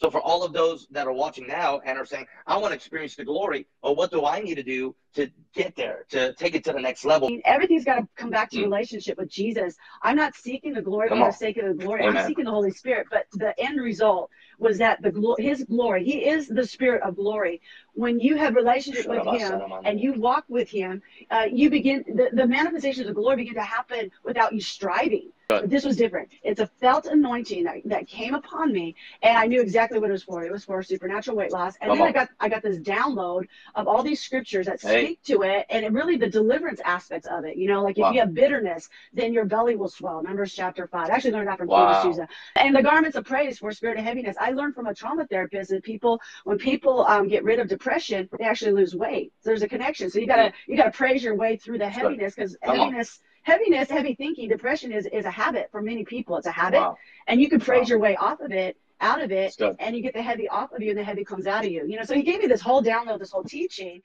So for all of those that are watching now and are saying, I want to experience the glory, well, what do I need to do to get there, to take it to the next level? I mean, everything's got to come back to mm. relationship with Jesus. I'm not seeking the glory for the sake of the glory. Amen. I'm seeking the Holy Spirit. But the end result was that the glo- His glory, He is the Spirit of glory. When you have relationship with Him and you walk with Him, uh, you begin the, the manifestations of glory begin to happen without you striving. But this was different. It's a felt anointing that, that came upon me, and I knew exactly what it was for. It was for supernatural weight loss. And Come then on. I got I got this download of all these scriptures that hey. speak to it, and it really the deliverance aspects of it. You know, like if wow. you have bitterness, then your belly will swell. Numbers chapter five. I actually learned that from wow. Peter. And the garments of praise for spirit of heaviness. I learned from a trauma therapist that people, when people um, get rid of depression, they actually lose weight. So there's a connection. So you gotta you gotta praise your way through the heaviness because heaviness. Heaviness, heavy thinking, depression is, is a habit for many people. It's a habit. Wow. And you can praise wow. your way off of it, out of it, and you get the heavy off of you and the heavy comes out of you. You know, so he gave me this whole download, this whole teaching.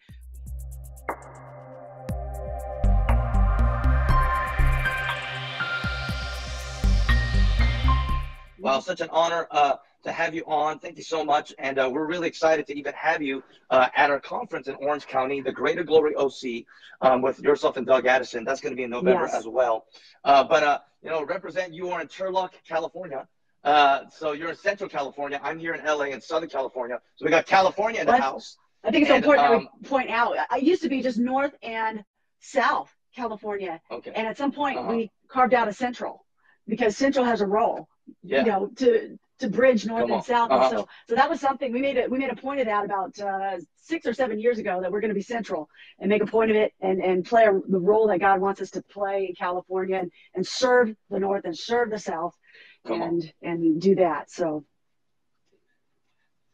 Wow, such an honor. Uh, to have you on. Thank you so much. And uh, we're really excited to even have you uh, at our conference in Orange County, the Greater Glory OC, um, with yourself and Doug Addison. That's going to be in November yes. as well. Uh, but, uh, you know, represent you are in Turlock, California. Uh, so you're in Central California. I'm here in LA in Southern California. So we got California in the house. I think it's and, important um, to point out. I used to be just North and South California. Okay. And at some point uh-huh. we carved out a Central because Central has a role. Yeah. You know, to to bridge north and south. Uh-huh. And so, so that was something we made it. We made a point of that about uh, six or seven years ago that we're going to be central and make a point of it and and play a, the role that God wants us to play in California and, and serve the north and serve the south Come and on. and do that. So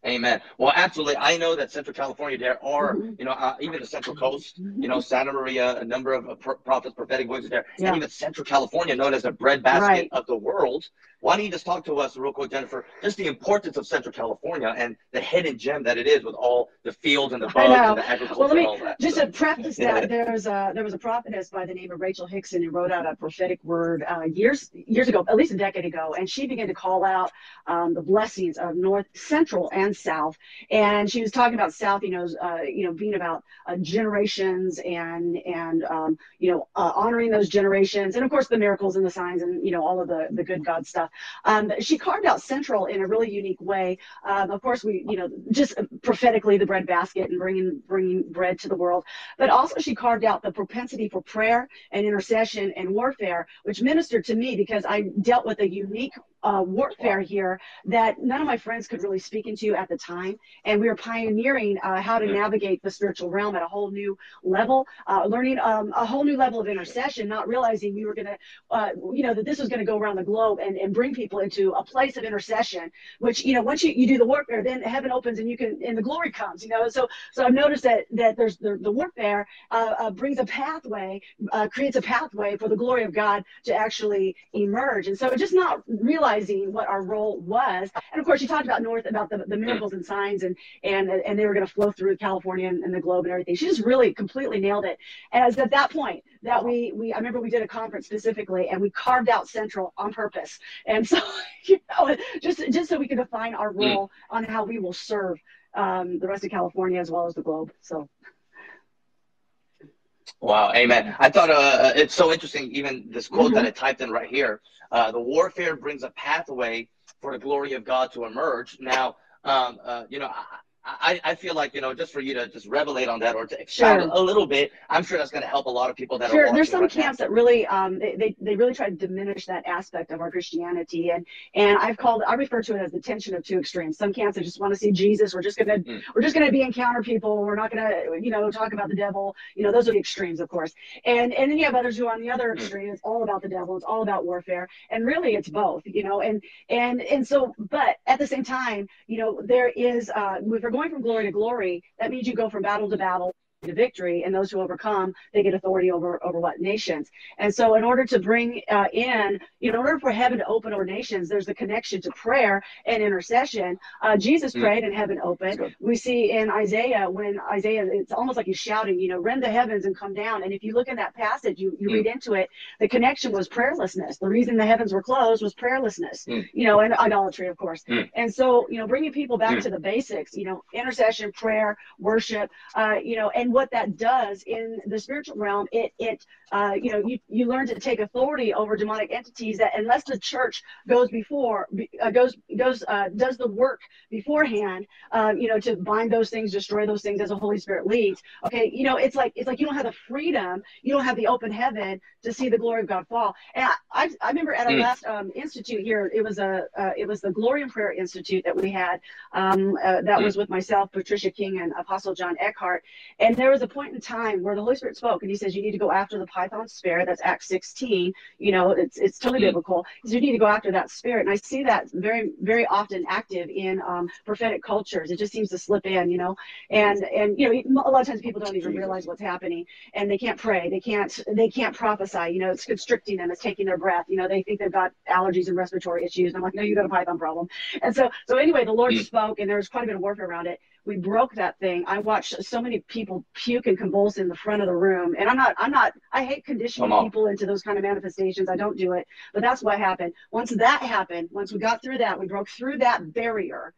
Amen. Well, absolutely. I know that Central California, there are, mm-hmm. you know, uh, even the Central Coast, you know, Santa Maria, a number of uh, prophets, prophetic voices there, yeah. and even Central California, known as the breadbasket right. of the world. Why don't you just talk to us real quick, Jennifer, just the importance of Central California and the hidden gem that it is with all the fields and the bugs and the agriculture well, let me, and all that. Just to preface that, there's a, there was a prophetess by the name of Rachel Hickson who wrote out a prophetic word uh, years years ago, at least a decade ago, and she began to call out um, the blessings of North, Central, and South and she was talking about South, you know, uh, you know, being about uh, generations and and um, you know uh, honoring those generations, and of course the miracles and the signs and you know all of the the good God stuff. Um, she carved out Central in a really unique way. Um, of course, we you know just prophetically the bread basket and bringing bringing bread to the world, but also she carved out the propensity for prayer and intercession and warfare, which ministered to me because I dealt with a unique uh, warfare here that none of my friends could really speak into at the time. And we were pioneering uh, how to navigate the spiritual realm at a whole new level, uh, learning um, a whole new level of intercession, not realizing we were going to, uh, you know, that this was going to go around the globe and, and bring people into a place of intercession, which, you know, once you, you do the warfare, then heaven opens and you can, and the glory comes, you know. So, so I've noticed that, that there's the, the warfare uh, uh, brings a pathway, creates a pathway for the glory of God to actually emerge. And so just not realizing realizing what our role was. And of course, you talked about North about the, the miracles and signs, and and and they were going to flow through California and, and, the globe and everything. She just really completely nailed it. And as at that point that we we I remember we did a conference specifically, and we carved out Central on purpose. And so you know, just just so we could define our hmm. role mm. on how we will serve um, the rest of California as well as the globe. So. Wow, amen. I thought uh, uh, it's so interesting, even this quote mm-hmm. that I typed in right here. Uh, the warfare brings a pathway for the glory of God to emerge. Now, um, uh, you know, I, I feel like you know just for you to just revelate on that or to sure. a little bit i'm sure that's going to help a lot of people that are. sure. there's some right camps now. that really um, they, they, they really try to diminish that aspect of our christianity and and i've called i refer to it as the tension of two extremes some camps that just want to see jesus we're just going to mm. we're just going to be encounter people we're not going to you know talk about the devil you know those are the extremes of course and and then you have others who are on the other mm. extreme it's all about the devil it's all about warfare and really it's both you know and and and so but at the same time you know there is uh if we're going from glory to glory that means you go from battle to battle to victory, and those who overcome, they get authority over over what nations. And so, in order to bring uh, in, in order for heaven to open over nations, there's the connection to prayer and intercession. Uh, Jesus mm. prayed and heaven opened. We see in Isaiah when Isaiah, it's almost like he's shouting, you know, rend the heavens and come down. And if you look in that passage, you, you mm. read into it, the connection was prayerlessness. The reason the heavens were closed was prayerlessness, mm. you know, and idolatry, of course. Mm. And so, you know, bringing people back mm. to the basics, you know, intercession, prayer, worship, uh, you know, and what that does in the spiritual realm, it, it, uh, you know, you, you learn to take authority over demonic entities that unless the church goes before, uh, goes, goes, uh, does the work beforehand, um, you know, to bind those things, destroy those things as the Holy Spirit leads. Okay. You know, it's like, it's like you don't have the freedom, you don't have the open heaven to see the glory of God fall. And I, I, I remember at our mm. last um, institute here, it was a, uh, it was the Glory and Prayer Institute that we had. Um, uh, that mm. was with myself, Patricia King, and Apostle John Eckhardt. And there was a point in time where the Holy Spirit spoke, and He says, "You need to go after the Python spirit." That's Acts 16. You know, it's it's totally mm. biblical. Because you need to go after that spirit, and I see that very very often active in um, prophetic cultures. It just seems to slip in, you know, and and you know, a lot of times people don't even realize what's happening, and they can't pray, they can't they can't prophesy. You know, it's constricting them, it's taking their breath. You know, they think they've got allergies and respiratory issues. And I'm like, no, you got a Python problem. And so so anyway, the Lord spoke, and there was quite a bit of warfare around it we broke that thing. I watched so many people puke and convulse in the front of the room. And I'm not, I'm not, I hate conditioning people into those kind of manifestations. I don't do it, but that's what happened. Once that happened, once we got through that, we broke through that barrier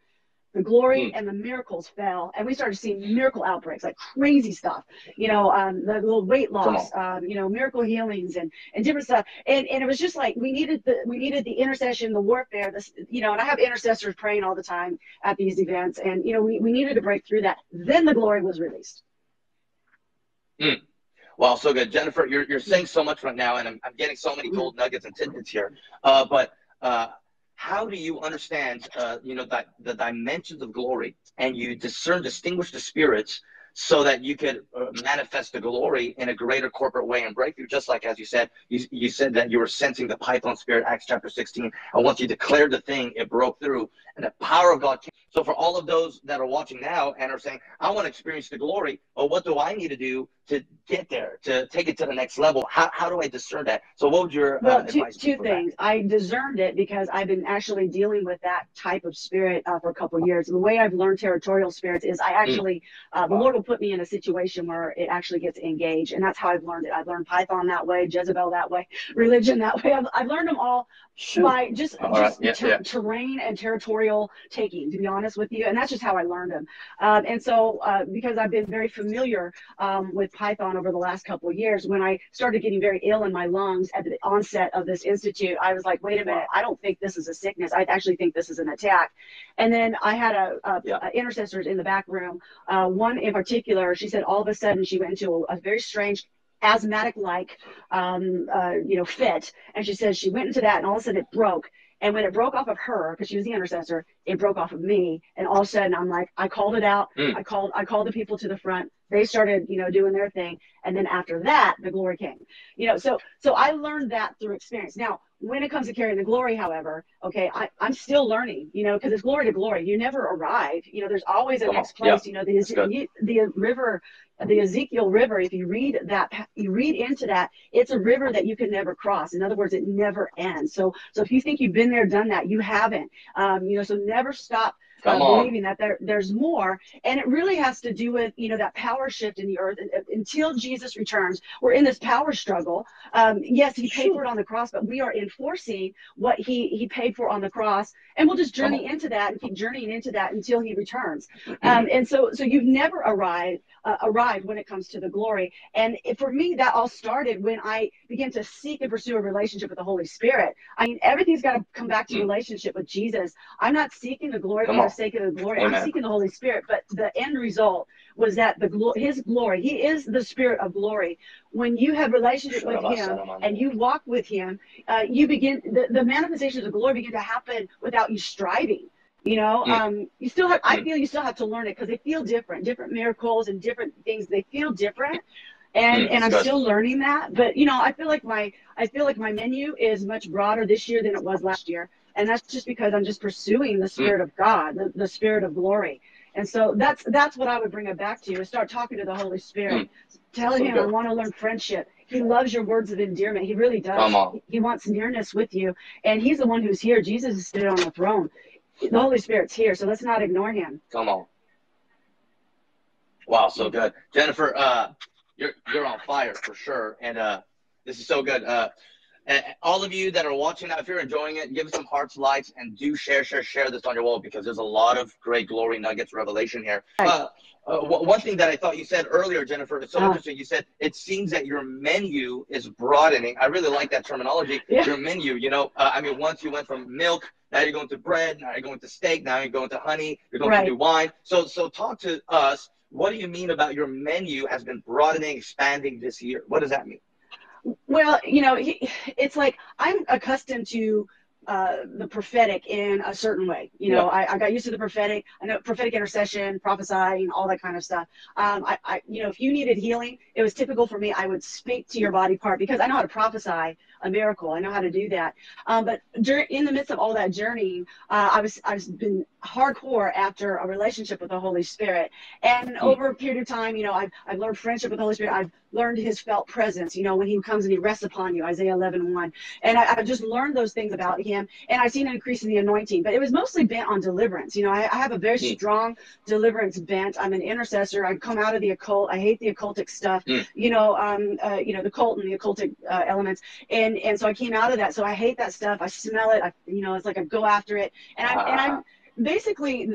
the glory mm. and the miracles fell and we started seeing miracle outbreaks like crazy stuff you know um, the little weight loss um, you know miracle healings and and different stuff and and it was just like we needed the we needed the intercession the warfare this you know and i have intercessors praying all the time at these events and you know we, we needed to break through that then the glory was released mm. Well, so good, Jennifer. You're you're saying so much right now, and I'm, I'm getting so many mm. gold nuggets and tidbits here. Uh, but uh, how do you understand, uh, you know, that the dimensions of glory? And you discern, distinguish the spirits so that you could uh, manifest the glory in a greater corporate way and breakthrough. Just like as you said, you, you said that you were sensing the Python spirit, Acts chapter 16, and once you declared the thing, it broke through, and the power of God. So for all of those that are watching now and are saying, "I want to experience the glory," well, what do I need to do to get there, to take it to the next level? How, how do I discern that? So what would your uh, well, uh, two, two things. That? I discerned it because I've been actually dealing with that type of spirit uh, for a couple of years. And the way I've learned territorial spirits is I mm. actually, mm. uh, the Lord will put me in a situation where it actually gets engaged. And that's how I've learned it. I've learned Python that way, Jezebel that way, religion that way. I've, I've learned them all Shoot. by just, just right. yeah, ter- yeah. terrain and territorial taking, to be honest with you. And that's just how I learned them. Um, and so, uh, because I've been very familiar um, with Python over the last couple of years, when I started getting very ill in my lungs at the onset of this institute, I was like, wait a minute, I don't think this is a sickness. I actually think this is an attack. And then I had a, a, yeah. a intercessors in the back room. Uh, one in particular, she said all of a sudden she went into a, a very strange asthmatic like um, uh, you know fit and she says she went into that and all of a sudden it broke and when it broke off of her because she was the intercessor it broke off of me. And all of a sudden i'm like i called it out. Mm. i called i called the people to the front. They started you know doing their thing. And then after that the glory came. You know so so i learned that through experience. Now when it comes to carrying the glory however okay I, i'm still learning you know because it's glory to glory. You never arrive. You know there's always a next place you know the, the river the Ezekiel River, if you read that, you read into that, it's a river that you can never cross. In other words, it never ends. So, so if you think you've been there, done that, you haven't. Um, you know, so never stop uh, believing that there, there's more. And it really has to do with, you know, that power shift in the earth. And, until Jesus returns, we're in this power struggle. Um, yes, he paid for it on the cross, but we are enforcing what he, he paid for on the cross. And we'll just journey into that and keep journeying into that until he returns. Um, and so, so you've never arrived, uh, arrived when it comes to the glory. And for me, that all started when I began to seek and pursue a relationship with the Holy Spirit. I mean, everything's got to come back to relationship with Jesus. I'm not seeking the glory sake of the glory. Amen. I'm seeking the Holy Spirit, but the end result was that the glo- His glory. He is the Spirit of glory. When you have relationship with Him and you walk with Him, uh, you begin the, the manifestations of glory begin to happen without you striving. You know, mm. um, you still have. I mm. feel you still have to learn it because they feel different. Different miracles and different things. They feel different and mm, and I'm good. still learning that. But you know, I feel like my I feel like my menu is much broader this year than it was last year. And that's just because I'm just pursuing the Spirit of God, the, the Spirit of glory. And so that's that's what I would bring it back to you is start talking to the Holy Spirit. Mm. Tell him. I want to learn friendship. He loves your words of endearment. He really does. Come on. He wants nearness with you. And he's the one who's here. Jesus is sitting on the throne. The Holy Spirit's here, so let's not ignore him. Come on. Wow, so good. Jennifer, uh, you're you're on fire for sure. And uh, this is so good. Uh, and all of you that are watching now, if you're enjoying it, give some hearts, likes, and do share, share, share this on your wall because there's a lot of great glory nuggets, revelation here. Uh, uh, one thing that I thought you said earlier, Jennifer, is so uh, interesting. You said it seems that your menu is broadening. I really like that terminology. Yeah. Your menu, you know, uh, I mean, once you went from milk, now you're going to bread, now you're going to steak, now you're going to honey, you're going right. to do wine. So, so talk to us. What do you mean about your menu has been broadening, expanding this year? What does that mean? Well, you know, it's like I'm accustomed to uh, the prophetic in a certain way. You know, yeah. I, I, got used to the prophetic. I know prophetic intercession, prophesying, all that kind of stuff. Um, I, I, you know, if you needed healing, it was typical for me. I would speak to your body part because I know how to prophesy a miracle. I know how to do that. Um, but during, in the midst of all that journey, uh, I was I've been hardcore after a relationship with the Holy Spirit, and mm. over a period of time, you know, I've I've learned friendship with the Holy Spirit. I've learned his felt presence, you know, when he comes and he rests upon you, Isaiah 11 1. And I, have just learned those things about him. And I've seen an increase in the anointing, but it was mostly bent on deliverance. You know, I, I have a very mm. strong deliverance bent. I'm an intercessor. I come out of the occult. I hate the occultic stuff, mm. you know, um, uh, you know, the cult and the occultic uh, elements. And, and so I came out of that. So I hate that stuff. I smell it. I, you know, it's like I go after it. And I'm, and I'm, ah basically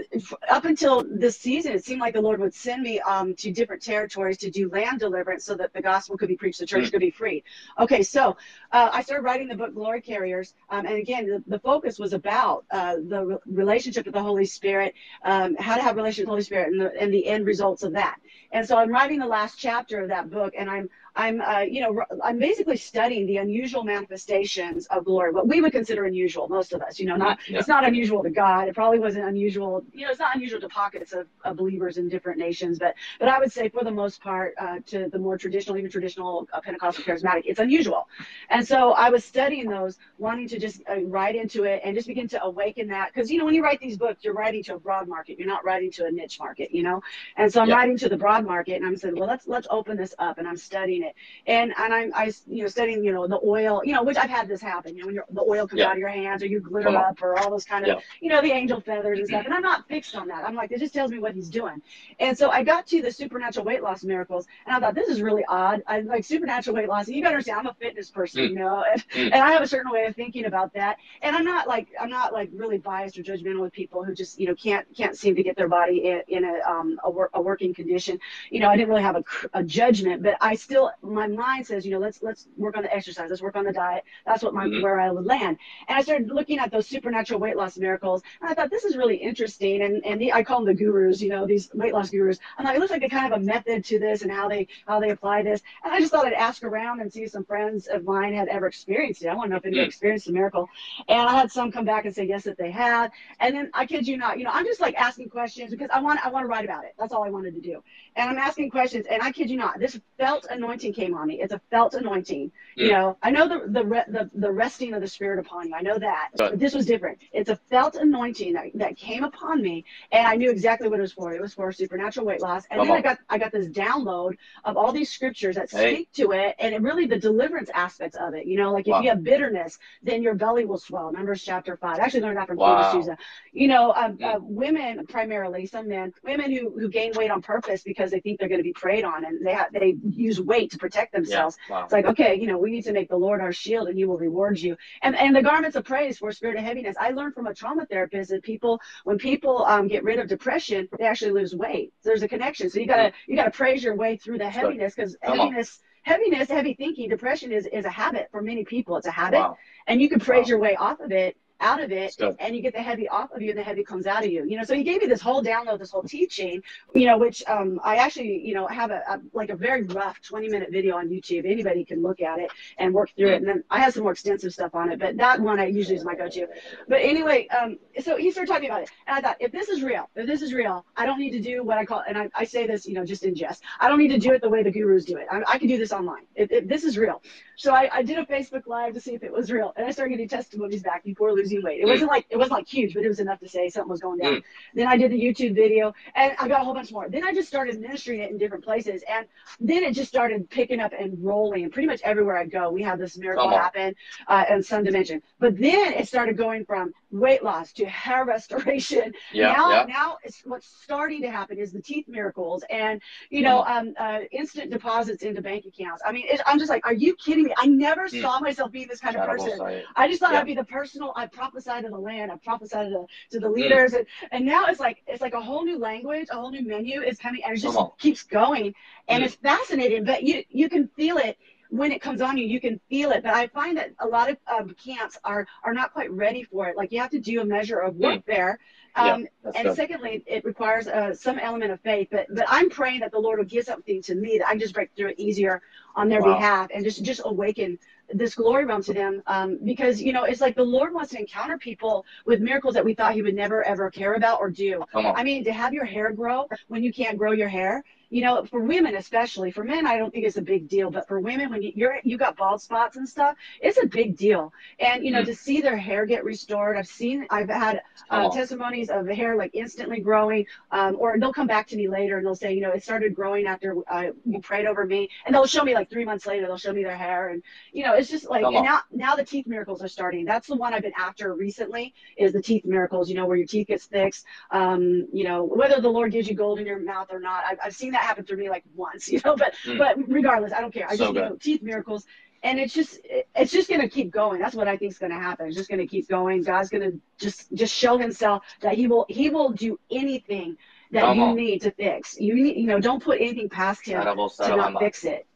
up until this season it seemed like the lord would send me um, to different territories to do land deliverance so that the gospel could be preached the church mm. could be free okay so uh, i started writing the book glory carriers um, and again the, the, focus was about uh, the re- relationship with the holy spirit um, how to have relationship with the holy spirit and the, and the end results of that and so i'm writing the last chapter of that book and i'm I'm, uh, you know, I'm basically studying the unusual manifestations of glory, what we would consider unusual, most of us, you know, not, yeah. it's not unusual to God. It probably wasn't unusual, you know, it's not unusual to pockets of, of believers in different nations, but, but I would say for the most part, uh, to the more traditional, even traditional uh, Pentecostal charismatic, it's unusual. And so I was studying those, wanting to just uh, write into it and just begin to awaken that. Cause, you know, when you write these books, you're writing to a broad market. You're not writing to a niche market, you know? And so I'm yeah. writing to the broad market and I'm saying, well, let's, let's open this up and I'm studying it it. And and I'm I you know studying you know the oil you know which I've had this happen you know when the oil comes yeah. out of your hands or you glitter up or all those kind of yeah. you know the angel feathers and stuff. And I'm not fixed on that. I'm like it just tells me what he's doing. And so I got to the supernatural weight loss miracles and I thought this is really odd. I like supernatural weight loss. And you gotta understand I'm a fitness person mm. you know and, mm. and I have a certain way of thinking about that. And I'm not like I'm not like really biased or judgmental with people who just you know can't can't seem to get their body in, in a um a, work, a working condition. You know I didn't really have a, a judgment, but I still my mind says, you know, let's let's work on the exercise, let's work on the diet. That's what my mm-hmm. where I would land. And I started looking at those supernatural weight loss miracles, and I thought this is really interesting. And and the, I call them the gurus, you know, these weight loss gurus. I'm like, it looks like they kind of a method to this and how they how they apply this. And I just thought I'd ask around and see if some friends of mine had ever experienced it. I want to know if anybody mm-hmm. experienced the miracle. And I had some come back and say yes that they had. And then I kid you not, you know, I'm just like asking questions because I want I want to write about it. That's all I wanted to do. And I'm asking questions, and I kid you not, this felt anointing came on me. It's a felt anointing. Mm. You know, I know the the, the the resting of the Spirit upon you. I know that, but, but this was different. It's a felt anointing that, that came upon me, and I knew exactly what it was for. It was for supernatural weight loss, and then on. I got I got this download of all these scriptures that hey. speak to it, and it really the deliverance aspects of it. You know, like if wow. you have bitterness, then your belly will swell. Numbers chapter five. I actually learned that from wow. Peter. You know, um, mm. uh, women primarily, some men, women who who gain weight on purpose because they think they're going to be preyed on, and they have, they use weight to protect themselves. Yeah. Wow. It's like okay, you know, we need to make the Lord our shield and he will reward you. And and the garments of praise for spirit of heaviness. I learned from a trauma therapist that people, when people um, get rid of depression, they actually lose weight. So there's a connection. So you gotta you gotta praise your way through the heaviness because heaviness. Heaviness, heavy thinking, depression is, is a habit for many people. It's a habit. Wow. And you can praise wow. your way off of it out of it and you get the heavy off of you and the heavy comes out of you you know? So he gave me this whole download this whole teaching you know which um, i actually you know have a, a, like a very rough 20 minute video on youtube. Anybody can look at it and work through it and then i have some more extensive stuff on it but that one i usually is my go-to. But anyway um, so he started talking about it and i thought if this is real if this is real i don't need to do what i call and i, I say this you know just in jest i don't need to do it the way the gurus do it. I, I can do this online. If, if this is real. So I, I did a facebook live to see if it was real and i started getting testimonies back before losing losing weight. It Mm. wasn't like it wasn't like huge, but it was enough to say something was going down. Mm. Then I did the YouTube video, and I got a whole bunch more. Then I just started ministering it in different places, and then it just started picking up and rolling. And pretty much everywhere I go, we have this miracle on. happen uh, in some dimension. But then it started going from weight loss to hair restoration. Yeah, now, yeah. now it's what's starting to happen is the teeth miracles and you know um, uh, instant deposits into bank accounts. I mean, it, I'm just like, are you kidding me? I never Mm. saw myself being this kind of person. I just thought Yeah. I'd be the personal. I prophesied to the land. I prophesied to the to Mm. the leaders, and, and now it's like it's like a whole new language, a whole new menu is coming, and it just keeps going, and Mm. it's fascinating. But you you can feel it when it comes on you. You can feel it. But I find that a lot of um, camps are are not quite ready for it. Like you have to do a measure of work there. Mm. Yeah, Um, and good. secondly, it requires uh, some element of faith. But but I'm praying that the Lord will give something to me that I can just break through it easier on their Wow. behalf and just just awaken this glory realm to them. Um, because you know it's like the Lord wants to encounter people with miracles that we thought He would never ever care about or do. I mean, to have your hair grow when you can't grow your hair, you know, for women especially. For men, I don't think it's a big deal, but for women, when you, you're you got bald spots and stuff, it's a big deal. And you know, Mm. to see their hair get restored, I've seen, I've had uh, on. testimonies of hair like instantly growing, um, or they'll come back to me later and they'll say, you know, it started growing after uh, you prayed over me, and they'll show me like three months later, they'll show me their hair, and you know, it's just like Come and on. now now the teeth miracles are starting. That's the one I've been after recently is the teeth miracles. You know, where your teeth gets fixed. Um, you know, whether the Lord gives you gold in your mouth or not, I've, I've seen that happen to me like once. You know, but Mm. but regardless, I don't care. I So just good. know, teeth miracles. And it's just, it's just going to keep going. That's what I think is going to happen. It's just going to keep going. God's going to just, just show himself that he will, he will do anything that Come you on. need to fix. You need, you know, don't put anything past him to not fix it.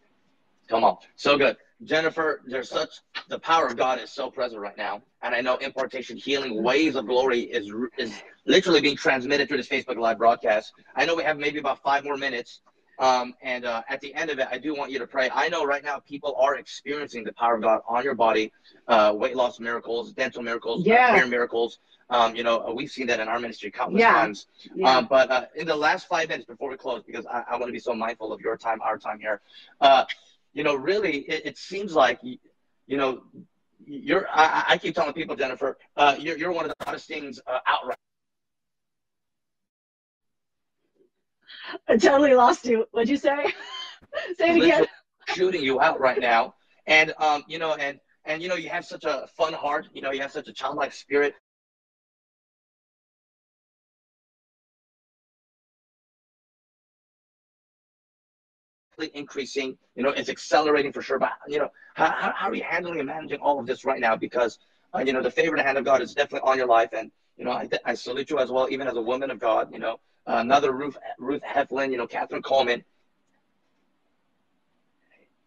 Come on. So good. Jennifer, there's such the power of God is so present right now. And I know impartation, healing, waves of glory is is literally being transmitted through this Facebook Live broadcast. I know we have maybe about five more minutes. Um, and uh, at the end of it, I do want you to pray. I know right now people are experiencing the power of God on your body, uh, weight loss miracles, dental miracles, uh, Yeah. hair miracles. Um, you know, we've seen that in our ministry countless Yeah. times. Yeah. Um, but uh, in the last five minutes before we close, because I, I want to be so mindful of your time, our time here, uh, you know, really, it, it seems like, you, know, you're. I, I keep telling people, Jennifer, uh, you're, you're one of the hottest things uh, out right I totally lost you. What'd you say? say it again. shooting you out right now. And um, you know, and and you know, you have such a fun heart. You know, you have such a childlike spirit. Increasing you know it's accelerating for sure but you know how, how, are you handling and managing all of this right now because uh, you know the favor and hand of god is definitely on your life and you know i, I salute you as well even as a woman of god you know uh, another ruth ruth heflin you know kathryn kuhlman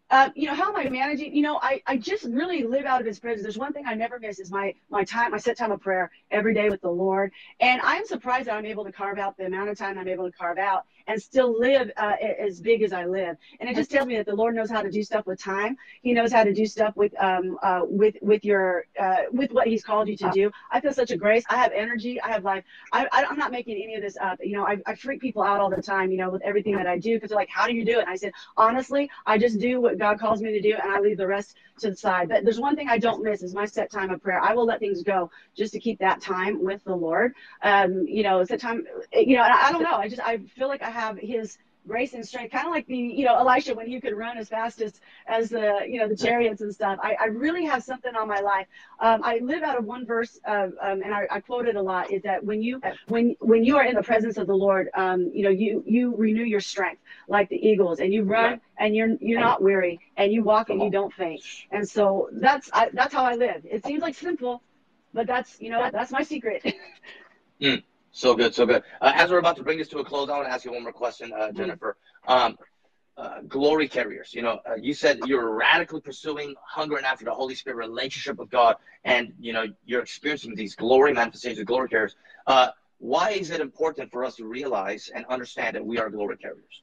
uh, you know, how am I managing? You know, I, I just really live out of his presence. There's one thing I never miss is my, my time, my set time of prayer every day with the Lord. And I'm surprised that I'm able to carve out the amount of time I'm able to carve out and still live uh, as big as I live. And it just tells me that the Lord knows how to do stuff with time. He knows how to do stuff with, um, uh, with, with your, uh, with what he's called you to do. I feel such a grace. I have energy. I have life. I, I, I'm not making any of this up. You know, I, I freak people out all the time, you know, with everything that I do because they're like, how do you do it? And I said, honestly, I just do what God calls me to do and I leave the rest to the side. But there's one thing I don't miss is my set time of prayer. I will let things go just to keep that time with the Lord. Um, you know, it's a time, you know, I, I don't know. I just, I feel like I have his grace and strength, kind of like the, you know, Elisha when he could run as fast as, as the, you know, the chariots and stuff. I, I really have something on my life. Um, I live out of one verse, uh, um, and I, I quote it a lot, is that when you, when, when you are in the presence of the Lord, um, you know, you, you renew your strength like the eagles and you run and you're, you're not weary and you walk and you don't faint. And so that's, I, that's how I live. It seems like simple, but that's, you know, that's my secret. So good, so good. Uh, as we're about to bring this to a close, I want to ask you one more question, uh, Jennifer. Um, uh, glory carriers, you know, uh, you said you're radically pursuing, hungering after the Holy Spirit relationship with God, and you know you're experiencing these glory manifestations, of glory carriers. Uh, why is it important for us to realize and understand that we are glory carriers?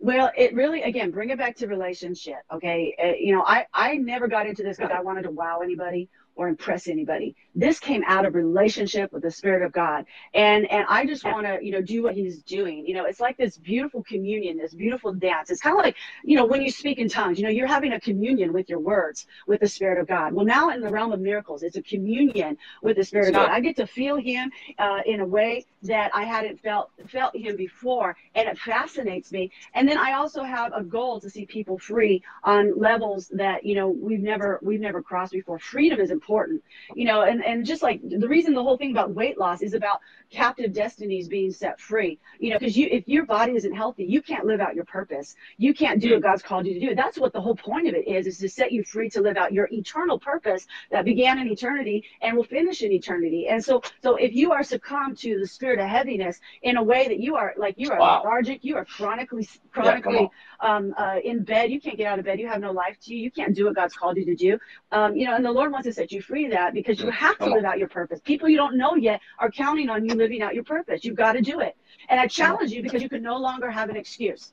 Well, it really, again, bring it back to relationship. Okay. Uh, you know, I, I never got into this because I wanted to wow anybody or impress anybody. This came out of relationship with the Spirit of God. And and I just want to, you know, do what he's doing. You know, it's like this beautiful communion, this beautiful dance. It's kind of like, you know, when you speak in tongues, you know, you're having a communion with your words with the Spirit of God. Well, now in the realm of miracles, it's a communion with the Spirit of God. I get to feel him uh, in a way that I hadn't felt felt him before, and it fascinates me. And then I also have a goal to see people free on levels that you know we've never we've never crossed before. Freedom is important, you know, and and just like the reason the whole thing about weight loss is about captive destinies being set free. You know, because you if your body isn't healthy, you can't live out your purpose. You can't do what God's called you to do. That's what the whole point of it is: is to set you free to live out your eternal purpose that began in eternity and will finish in eternity. And so, so if you are succumbed to the spirit of heaviness in a way that you are like you are wow. lethargic, you are chronically chronically yeah, um, uh, in bed, you can't get out of bed, you have no life to you, you can't do what God's called you to do. Um, you know, and the Lord wants to set you free of that because you mm, have to live out your purpose. People you don't know yet are counting on you living out your purpose. You've got to do it. And I challenge you because you can no longer have an excuse.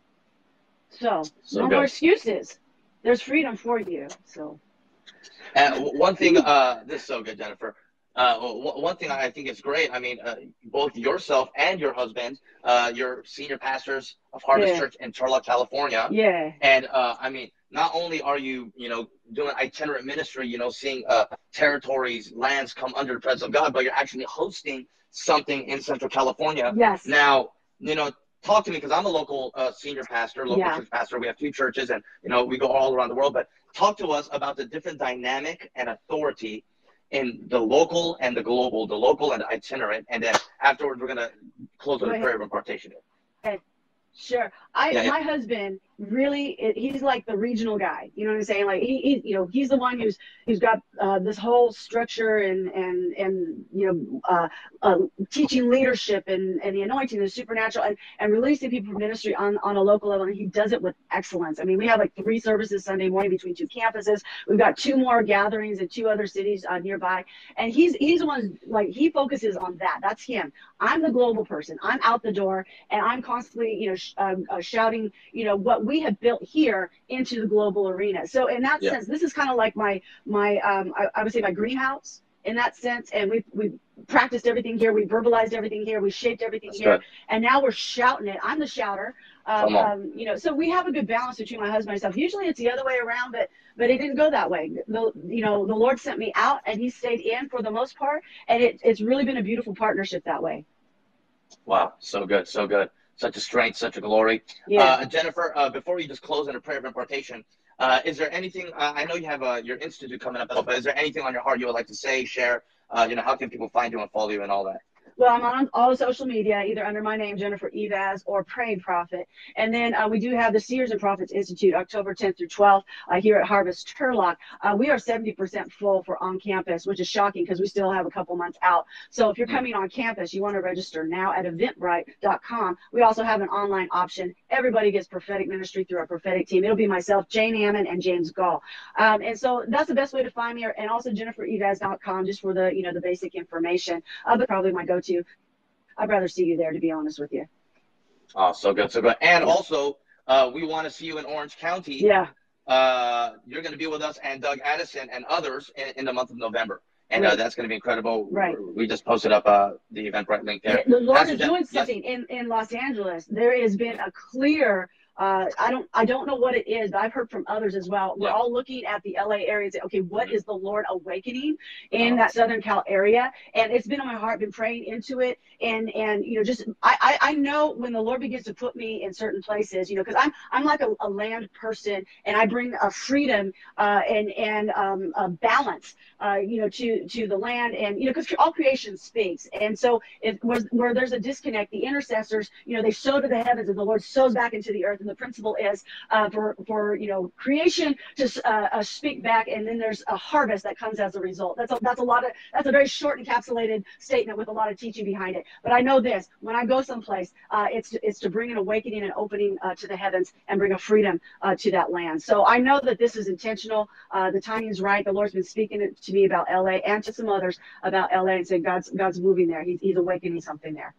So, so no good. more excuses. There's freedom for you. So. Uh, one thing, uh, this is so good, Jennifer. Uh, one thing I think is great. I mean, uh, both yourself and your husband, uh, you're senior pastors of Harvest yeah. Church in Turlock, California. Yeah. And uh, I mean, not only are you, you know, doing itinerant ministry, you know, seeing uh, territories, lands come under the presence of God, but you're actually hosting something in Central California. Yes. Now, you know, talk to me because I'm a local uh, senior pastor, local yeah. church pastor. We have two churches, and you know, we go all around the world. But talk to us about the different dynamic and authority in the local and the global, the local and the itinerant, and then afterwards we're gonna close with a prayer of impartation. Okay. Sure. I yeah, yeah. my husband really he's like the regional guy you know what i'm saying? Like he, he you know he's the one who's who's got uh, this whole structure and and and you know uh, uh, teaching leadership and and the anointing the supernatural and and releasing people from ministry on on a local level and he does it with excellence. I mean we have like three services sunday morning between two campuses. We've got two more gatherings in two other cities uh, nearby. And he's he's the one like he focuses on that. That's him. I'm the global person. I'm out the door and i'm constantly you know sh- um, uh, shouting you know what we have built here into the global arena. So in that yeah. sense, this is kind of like my my um, I, I, would say my greenhouse in that sense. And we've we've practiced everything here, we verbalized everything here, we shaped everything That's here, good. and now we're shouting it. I'm the shouter. Um, um, you know, so we have a good balance between my husband and myself. Usually it's the other way around, but but it didn't go that way. The you know the Lord sent me out, and He stayed in for the most part, and it, it's really been a beautiful partnership that way. Wow, so good, so good such a strength, such a glory. Yeah. Uh, Jennifer, uh, before you just close in a prayer of impartation, uh, is there anything? Uh, I know you have uh, your institute coming up, but is there anything on your heart you would like to say, share? Uh, you know, how can people find you and follow you and all that? Well, I'm on all the social media, either under my name, Jennifer Eivaz, or Praying Prophet. And then uh, we do have the Seers and Prophets Institute, October 10th through 12th, uh, here at Harvest Turlock. Uh, we are 70% full for on campus, which is shocking because we still have a couple months out. So if you're coming on campus, you want to register now at eventbrite.com. We also have an online option. Everybody gets prophetic ministry through our prophetic team. It'll be myself, Jane Hamon, and James Goll. Um, and so that's the best way to find me, and also jennifereivaz.com just for the you know the basic information. Uh, but probably my I'd rather see you there, to be honest with you. Oh, so good, so good. And also, uh, we want to see you in Orange County. Yeah. Uh, you're going to be with us and Doug Addison and others in, in the month of November. And uh, right. uh, that's going to be incredible. Right. We just posted up uh, the Eventbrite link there. The Lord is doing something yes. in, in Los Angeles. There has been a clear – uh, I don't I don't know what it is, but I've heard from others as well. We're yeah. all looking at the LA area and say, okay, what is the Lord awakening in uh-huh. that Southern Cal area? And it's been on my heart, been praying into it, and and you know, just I I, I know when the Lord begins to put me in certain places, you know, because I'm I'm like a, a, land person, and I bring a freedom uh, and and um, a balance, uh, you know, to to the land, and you know, because all creation speaks, and so if where, where there's a disconnect, the intercessors, you know, they sow to the heavens, and the Lord sows back into the earth and the principle is uh, for for you know creation to uh, uh, speak back, and then there's a harvest that comes as a result. That's a, that's a lot of that's a very short encapsulated statement with a lot of teaching behind it. But I know this: when I go someplace, uh, it's it's to bring an awakening and opening uh, to the heavens and bring a freedom to that land. So I know that this is intentional. the timing is right. The Lord's been speaking to me about LA and to some others about LA and saying God's God's moving there. He's, he's awakening something there.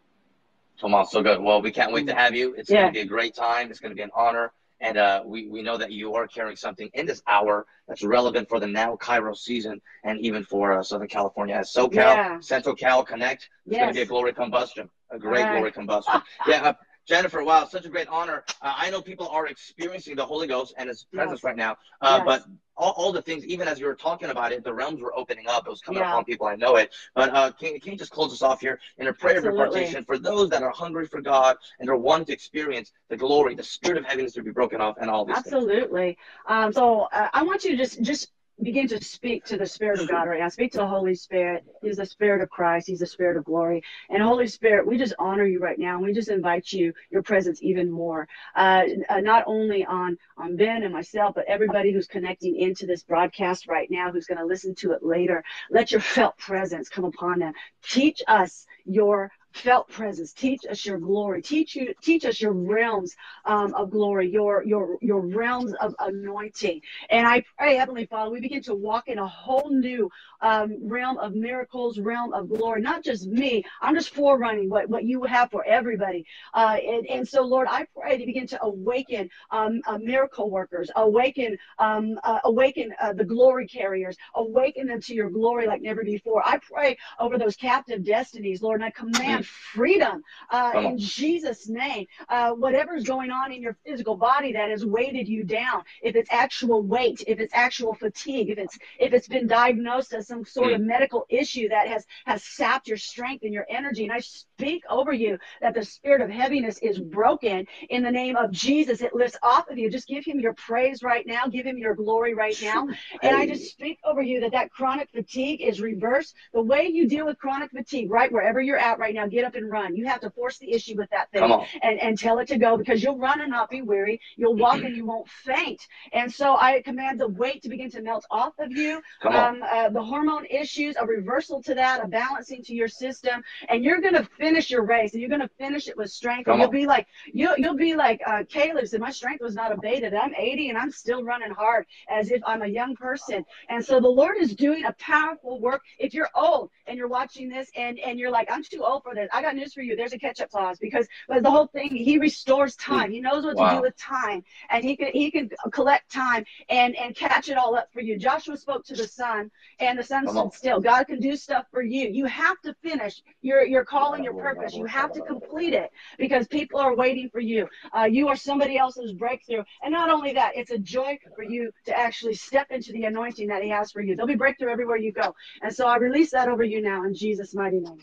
Tomas, so good. Well, we can't wait to have you. It's yeah. going to be a great time. It's going to be an honor. And uh, we, we know that you are carrying something in this hour that's relevant for the now Kairos season and even for uh, Southern California as SoCal, yeah. Central Cal Connect. It's yes. going to be a glory combustion, a great right. glory combustion. yeah, uh, Jennifer, wow, such a great honor. Uh, I know people are experiencing the Holy Ghost and His presence yes. right now, uh, yes. but all, all, the things, even as you were talking about it, the realms were opening up. It was coming yeah. upon people. I know it. But uh, can, can you just close us off here in a prayer Absolutely. of impartation for those that are hungry for God and are wanting to experience the glory, the spirit of heaviness to be broken off, and all these Absolutely. Um, so uh, I want you to just just begin to speak to the Spirit of God right now. Speak to the Holy Spirit. He's the Spirit of Christ. He's the Spirit of glory. And Holy Spirit, we just honor you right now. And we just invite you, your presence even more. Uh, uh, not only on, on Ben and myself, but everybody who's connecting into this broadcast right now, who's going to listen to it later. Let your felt presence come upon them. Teach us your felt presence. Teach us your glory. Teach you, teach us your realms um, of glory, your your your realms of anointing. And I pray, Heavenly Father, we begin to walk in a whole new um, realm of miracles, realm of glory. Not just me. I'm just forerunning what what you have for everybody. Uh, and, and so, Lord, I pray to begin to awaken um, uh, miracle workers, awaken um, uh, awaken uh, the glory carriers, awaken them to your glory like never before. I pray over those captive destinies, Lord, and I command freedom uh, in Jesus' name. Uh, whatever's going on in your physical body that has weighted you down, if it's actual weight, if it's actual fatigue, if it's if it's been diagnosed as some sort of mm. medical issue that has has sapped your strength and your energy, and I speak over you that the spirit of heaviness is broken in the name of Jesus. It lifts off of you. Just give him your praise right now. Give him your glory right now. And I just speak over you that that chronic fatigue is reversed. The way you deal with chronic fatigue, right wherever you're at right now, get up and run. You have to force the issue with that thing and, and tell it to go because you'll run and not be weary. You'll walk and you won't faint. And so I command the weight to begin to melt off of you. Um, uh, the hormone issues, a reversal to that, a balancing to your system. And you're going to finish your race and you're going to finish it with strength. Come and you'll on. be like, you'll, you'll be like uh, Caleb said, my strength was not abated. I'm 80 and I'm still running hard as if I'm a young person. And so the Lord is doing a powerful work. If you're old and you're watching this and, and you're like, I'm too old for this, I got news for you. There's a catch up clause because but the whole thing, he restores time. He knows what wow. to do with time and he can, he can collect time and, and catch it all up for you. Joshua spoke to the sun and the sun stood still. God can do stuff for you. You have to finish your, your calling, your purpose. You have to complete it because people are waiting for you. Uh, you are somebody else's breakthrough. And not only that, it's a joy for you to actually step into the anointing that he has for you. There'll be breakthrough everywhere you go. And so I release that over you now in Jesus' mighty name.